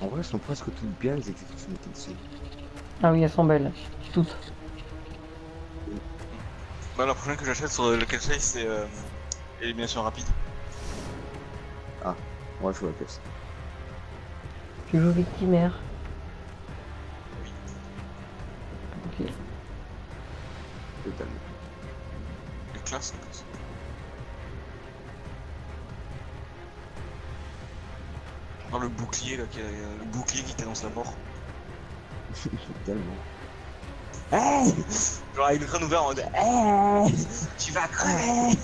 En vrai, elles sont presque toutes bien les exécutions de Tensei. Ah oui, elles sont belles. Toutes. Bah, la prochaine que j'achète sur le Kensei, c'est euh, élimination rapide. Ouais, je vois la pièce. Tu joues victimaire. Bouclier là, qui a- le bouclier qui t'annonce la mort. Tellement. Genre avec le crâne ouvert en mode Eh, Tu vas crever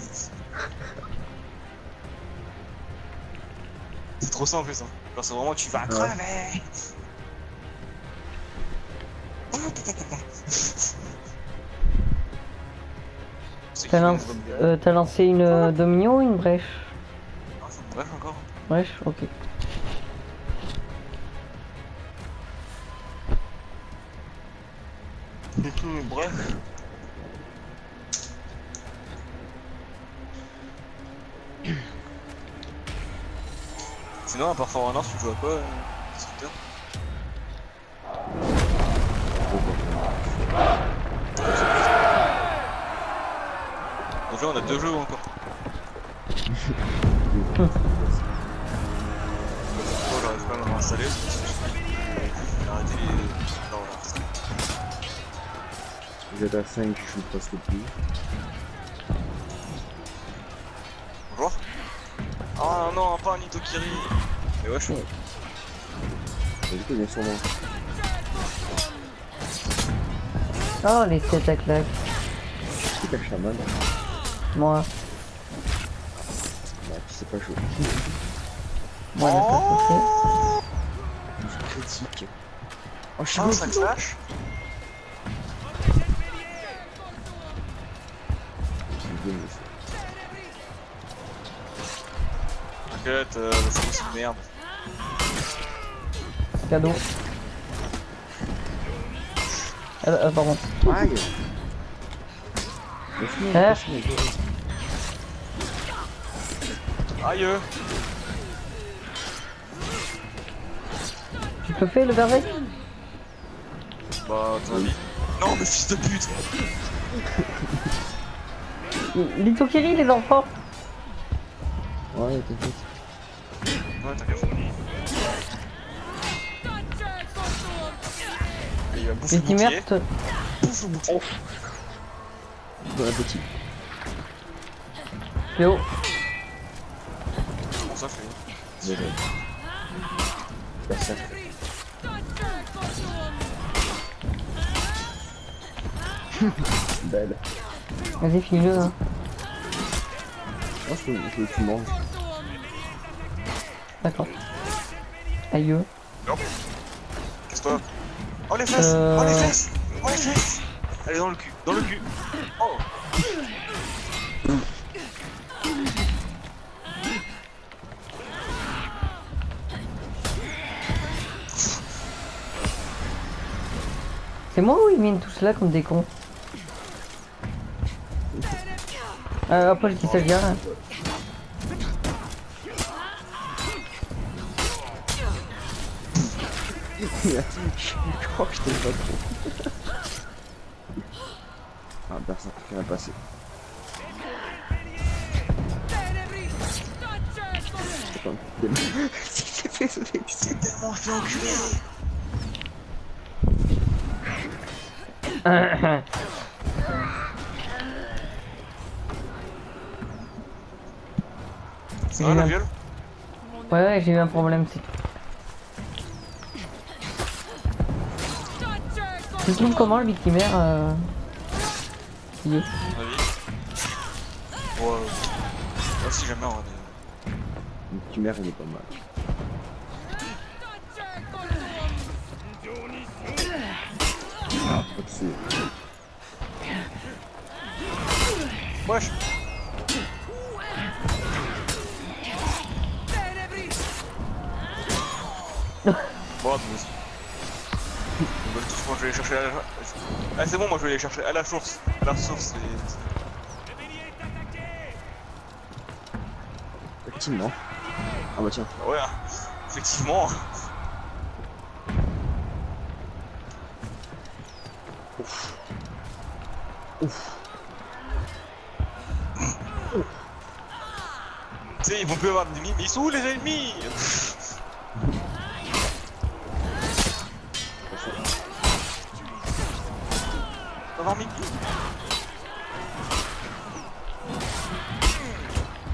C'est trop ça en plus hein. Genre c'est vraiment tu vas crever T'as lancé, euh, t'as lancé une euh, domino ou une brèche? Ah, c'est une bref encore. Brèche Ok. Sinon, à part For Honor, tu joues à quoi, euh, Destructeur Déjà, on a deux jeux encore. Oh, j'arrive pas à me réinstaller parce que j'ai arrêté les. Non, voilà. GTA 5, je joue presque plus. Ah non, pas un Itokiri. Mais wesh. Mais du coup, bien sûr, moi. Oh, les têtes à claque. C'est quel chaman Moi. Bah, tu sais pas jouer. Moi, n'a pas compris. Oh Je critique. Oh, je Ah, sais ça pas. clash T'inquiète, euh, c'est c'est une merde. Cadeau. Euh, euh, pardon. Aïe jouer. Aïe. Tu te fais le vervet Bah, ton avis. Non, mais fils de pute L'Itokiri, les enfants Ouais, t'inquiète. Il va bouffer le bouclier. Bouffe le bouclier. Bon appétit. Léo. Comment ça fait Désolé. Ça. Belle. Vas-y, finis-le. Hein. Moi, je je veux que tu manges. D'accord. Aïe. Qu'est-ce que toi Oh les fesses Euh. Oh les fesses Oh les fesses Allez dans le cul, dans le cul Oh C'est moi ou ils viennent tous là comme des cons Euh, après je dis ça vient. Je crois que je pas trop. ah, personne qui vient passer. C'est fait sauter. Va la Ouais, ouais, j'ai eu un problème, c'est tout. Tu le trouves comment le victimaire euh... Ouais. Ouais, si jamais on petite mère, elle est pas mal. Ah, au-dessus. Wesh Bon, je vais les chercher à la... Ah c'est bon moi je vais les chercher à la source. À la source c'est... Effectivement. Ah bah tiens. Ouais, effectivement. Ouf. Ouf. Tu sais, ils vont plus avoir d'ennemis, mais ils sont où les ennemis? Avoir mis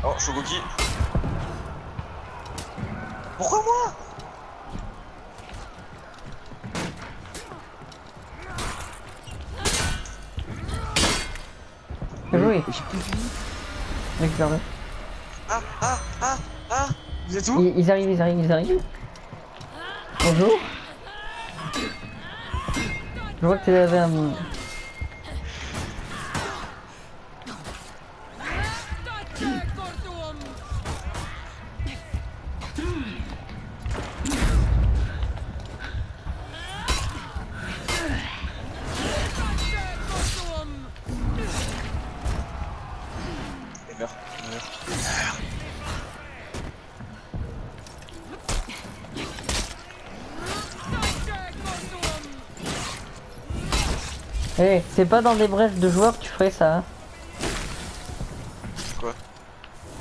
Oh, Shogoki. Pourquoi moi Bien joué. J'ai plus vu. Récupère-le. Ah, ah, ah, ah Vous êtes où Ils, ils arrivent, ils arrivent, ils arrivent. Bonjour. Je vois que tu avais un... c'est pas dans des brèches de joueurs que tu ferais ça. Hein. Quoi?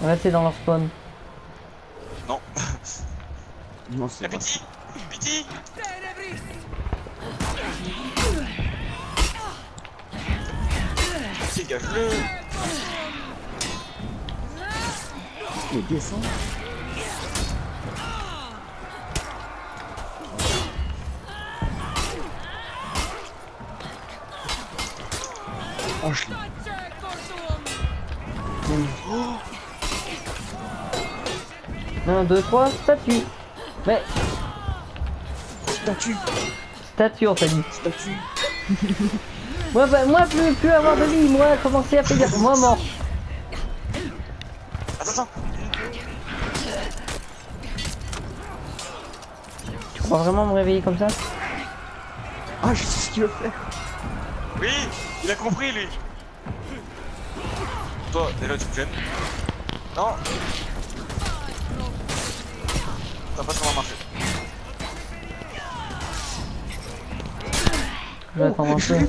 Ouais, c'est dans leur spawn. Non. Non, c'est pas. pitié Pitié Dégage-le Mais descends. Oh, je l'ai. 1, 2, 3, statue. Mais, Statue. statue on t'a dit. Statue. Moi, bah, moi plus, plus avoir de vie, moi commencer à payer. Moi mort. Attends, attends Tu crois vraiment me réveiller comme ça? Ah, je sais ce qu'il veut faire. Oui Il a compris, lui. Toi, déjà, tu me gênes. Non. Ça pas sûrement marché. Je vais attendre un peu.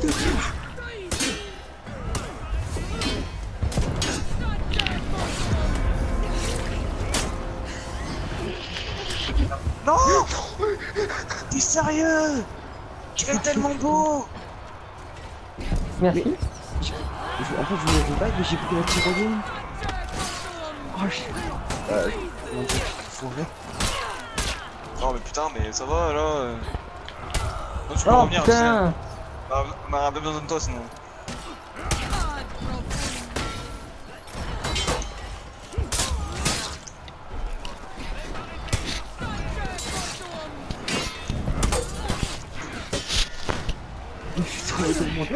Non. T'es sérieux? Il est tellement beau Merci. Je- je- En fait, je voulais rebattre, mais j'ai pris la tyrolienne. Oh, je... Euh... Comment dire Fourré. Non mais putain, mais ça va, là euh. Non, tu peux Oh revenir, tu sais. putain On a- On a besoin de toi, sinon. Tout le monde.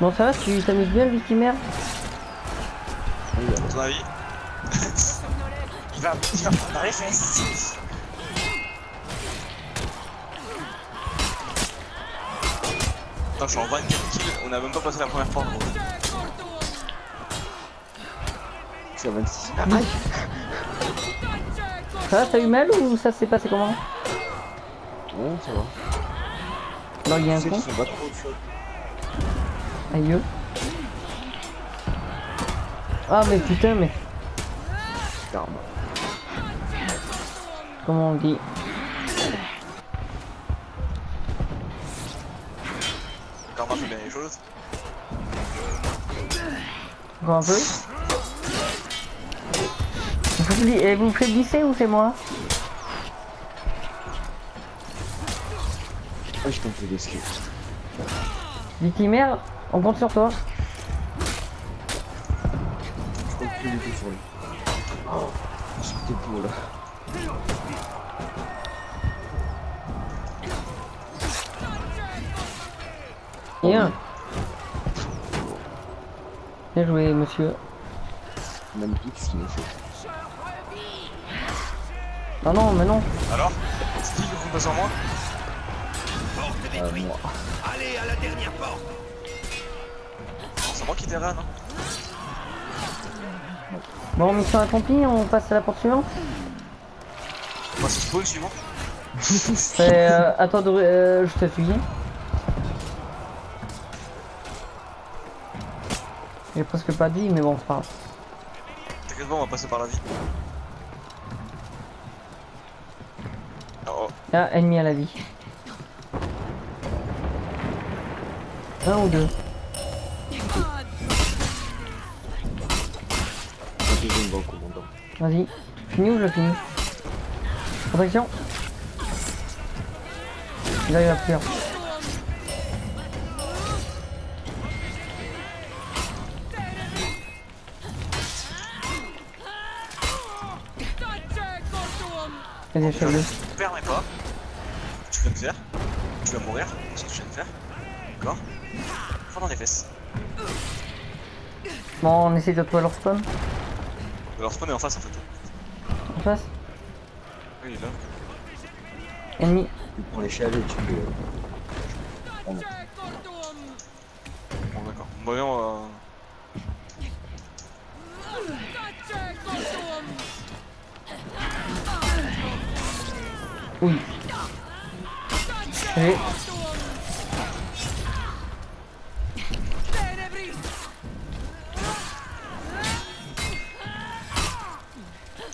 Bon ça va, tu t'amuses bien le victimaire À ton avis Il va, il va prendre les fesses Attends, je suis en 24 kills, on a même pas passé la première fois, gros. C'est à 26. Aïe Ça va, t'as eu mal ou ça s'est passé comment Non, ça va. Non, il y a un con. Aïe. Ah mais putain, mais Karma. comment on dit Karma fait bien les choses. Encore un peu vous, faibli- eh, vous faiblissez ou c'est moi? Ah, je t'en fais des skills. Victimaire, on compte sur toi. Je compte plus du tout sur lui. Oh, c'était beau là. Et un. Bien joué, monsieur. Même Pix qui m'a fait. Ah non, mais non. Alors C'est qui qui fout pas sur moi Euh, moi. Non, c'est moi qui t'ai ran, hein. Bon, mission accomplie, on passe à la porte suivante. Moi, c'est spawn suivant. C'est euh, à toi de... euh, je te suis. J'ai presque pas dit, mais bon, c'est pas grave. T'inquiète pas, on va passer par la vie. Ah, ennemi à la vie. Un ou deux. Vas-y. Fini ou je finis Protection Là, il va plusieurs. Vas-y, achève-le. De faire. Tu vas mourir. C'est ce que tu viens de faire. D'accord Prends dans les fesses. Bon, on essaie de trouver leur spawn. Alors spawn est en face en fait. En face. Oui, il est là. Ennemi. Tu prends l'échelle et tu peux. Oh non. Bon d'accord. Bon, voyons, euh... Oui. J'ai.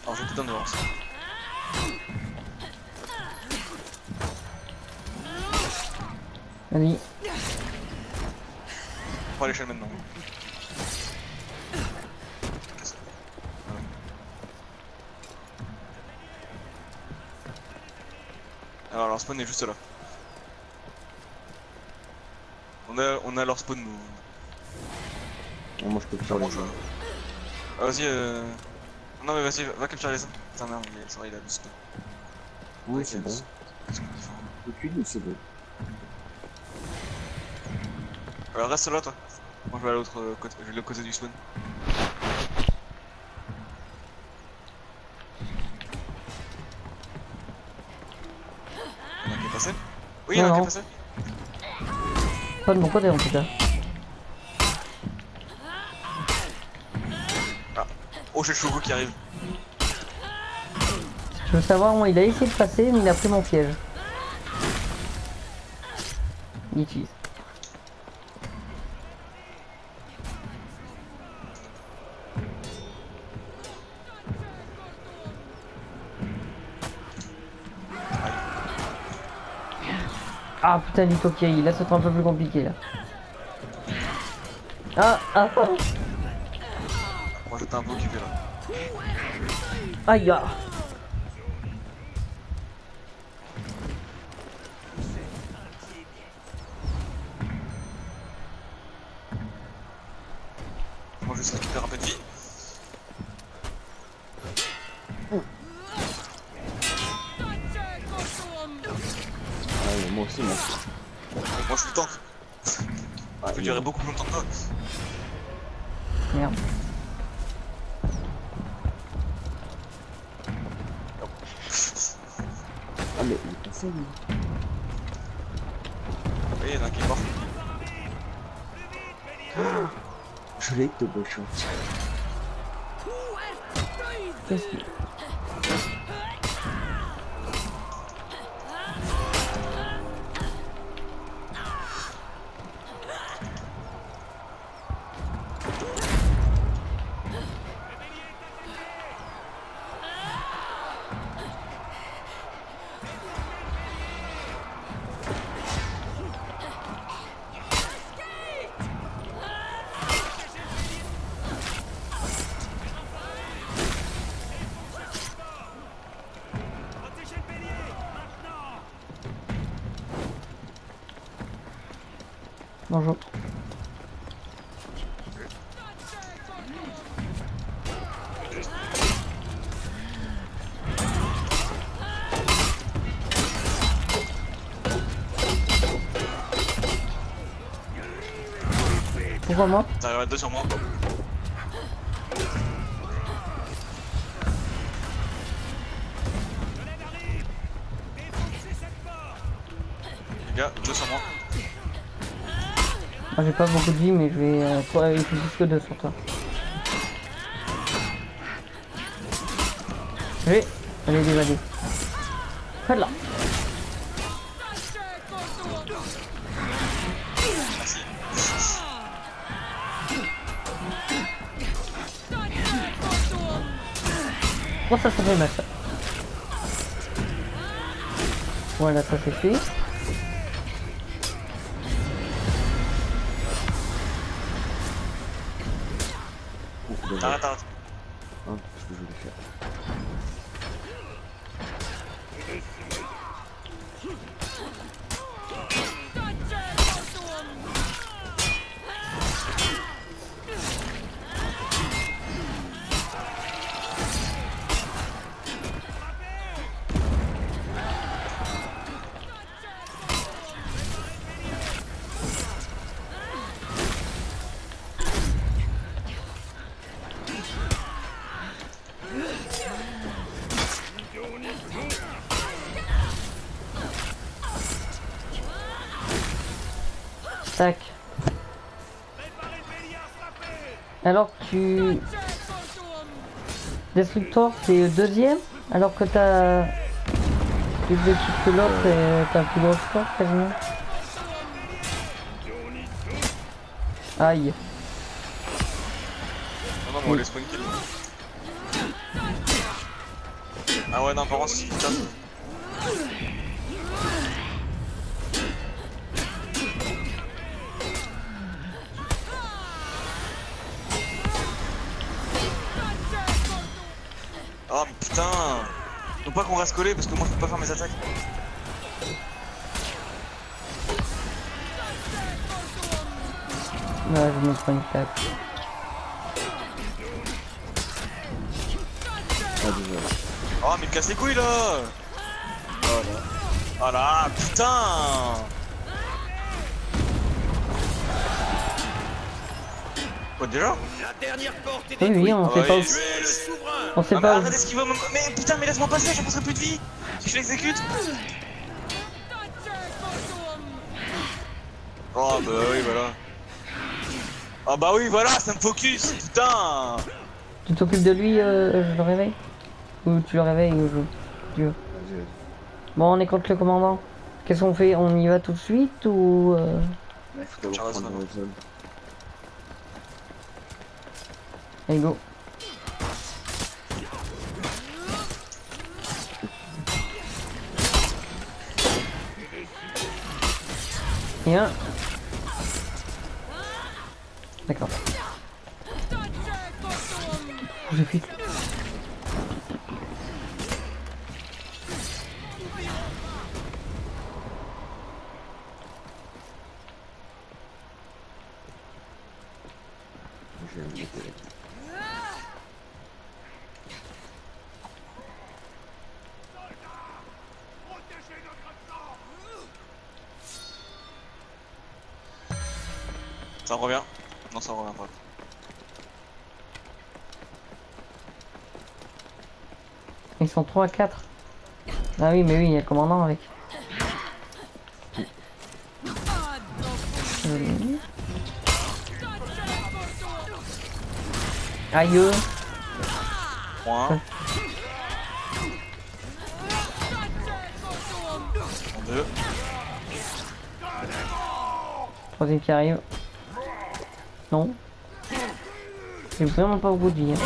Alors je te donne devant ça. Vas-y. Prends l'échelle maintenant. Alors leur spawn est juste là. On a, on a leur spawn nous. Oh, moi je peux faire Bon, les je- gens. Ah, vas-y euh... Non mais vas-y, va capturer les uns. Putain merde, il est- c'est il a le spawn. Oui, c'est Ok, bon. Depuis nous, c'est bon. Alors reste là toi. Moi je vais à l'autre euh, côté, je vais le côté du spawn. Il y en a qui est passé? Oui, il y en a qui est passé. Pas de mon côté en tout cas. Oh, j'ai le Shogo qui arrive. Je veux savoir, moi, il a essayé de passer, mais il a pris mon piège. Il Ah putain, du Tokyo, là c'est un peu plus compliqué là. Ah, ah, ah. Moi j'étais un peu occupé là. Aïe ah. Merde. Ah, mais il est passé, lui. Oui, il y en a un qui est mort. Je l'ai te bochon. Qu'est-ce que... Bonjour. Pourquoi moi T'arrives à deux sur moi. Les gars, deux sur moi. Moi j'ai pas beaucoup de vie mais je vais... Euh, toi, il faut plus que deux sur toi. Je vais aller l'évader. Près de là. Bon, ça, ça fait mal, ça. Voilà, ça c'est fait. Dommage. Arrête, arrête. Hein, ce que je voulais faire. Tac. Alors tu... Destructor c'est deuxième alors que t'as d'équipe que l'autre et t'as plus gros score quasiment. Aïe. Non, non, laisse spawn. Ah ouais, non, par contre. Oh putain Faut pas qu'on reste collé parce que moi je peux pas faire mes attaques. Ouais, je me prends. Oh mais casse les couilles là. Voilà. Voilà, putain. Quoi déjà? Oui, oui, on sait pas où... On sait Ah, mais pas arrête, qu'il. Mais putain, mais laisse-moi passer, j'en passerai plus de vie. Si je l'exécute. Oh bah oui, voilà. Ah bah oui, voilà, ça me focus, putain. Tu t'occupes de lui, euh, je le réveille? Ou tu le réveilles ou je... tu veux. Bon, on est contre le commandant. Qu'est-ce qu'on fait? On y va tout de suite ou... euh, faut zone. Allez, go. Et un. D'accord. J'ai fait. Je vais me mettre là. Ça revient Non, ça revient pas. Ils sont 3 à 4. Ah oui, mais oui, il y a le commandant avec. Joli. Aïe euh. Point. Ouais. En deux. Troisième qui arrive. Non. J'ai vraiment pas beaucoup de vie. hein.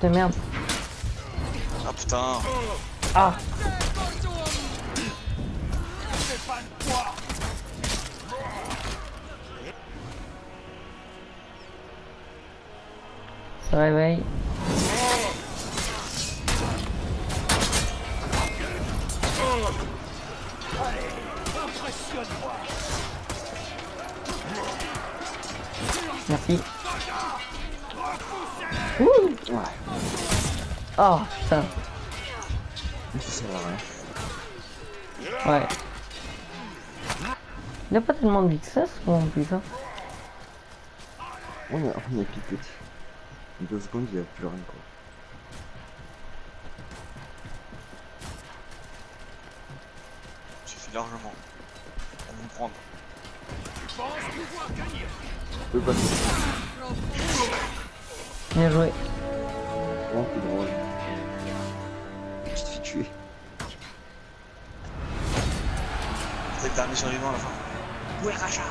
Putain merde. Ah putain. Ah Ça réveille. Merci. Ouais, Oh putain. Ouais. Il n'y a pas tellement de vie que ça, ce moment plus hein. On est, on piqué. Deux secondes, il y a plus rien quoi. Suffit largement. Pour vous prendre. Je peux passer. Bien joué. Oh, c'est drôle. Je te fais tuer. C'est le dernier survivant à la fin. Ouais, Racha